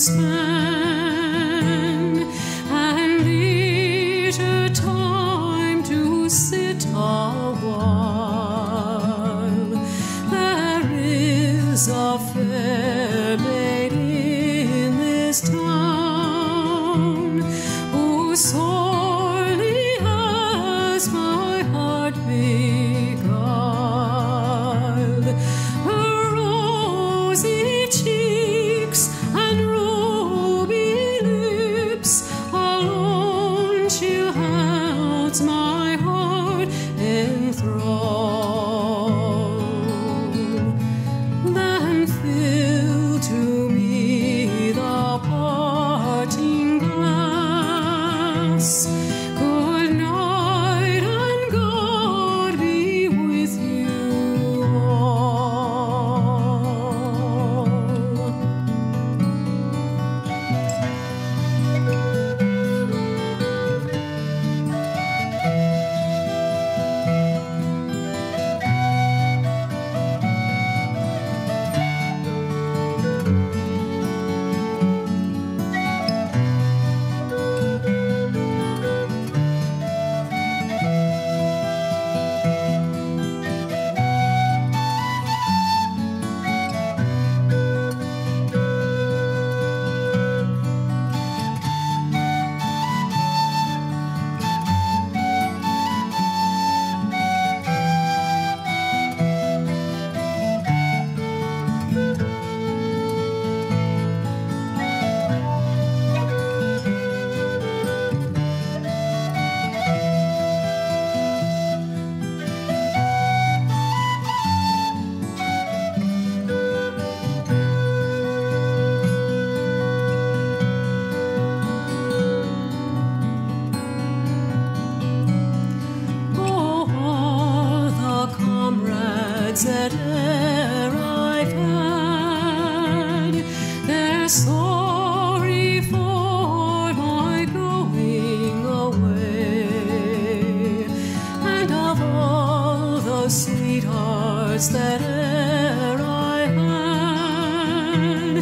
Smile. that e'er I had.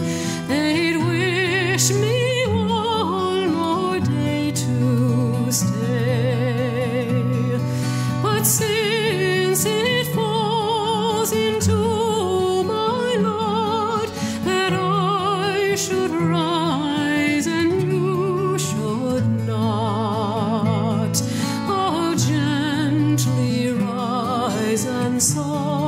Then it wished me one more day to stay. But since it falls into my lot that I should rise and you should not, oh, gently rise and soar.